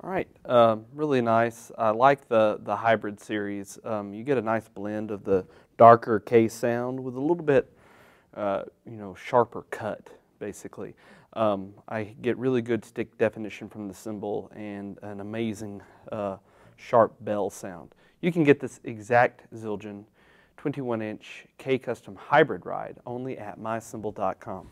All right, um, really nice. I like the, the hybrid series. Um, you get a nice blend of the darker K sound with a little bit, uh, you know, sharper cut, basically. Um, I get really good stick definition from the cymbal and an amazing uh, sharp bell sound. You can get this exact Zildjian 21 inch K Custom hybrid ride only at mycymbal.com.